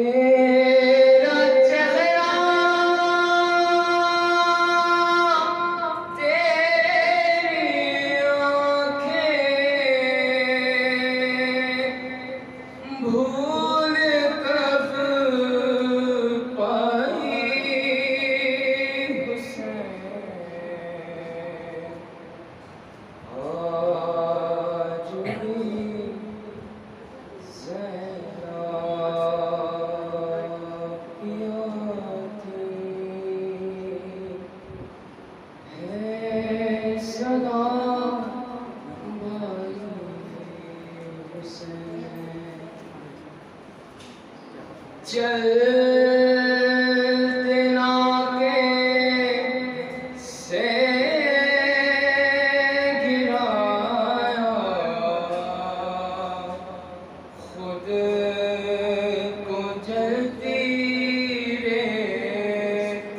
Amén. चलते ना से गिराया खुद जलती रेत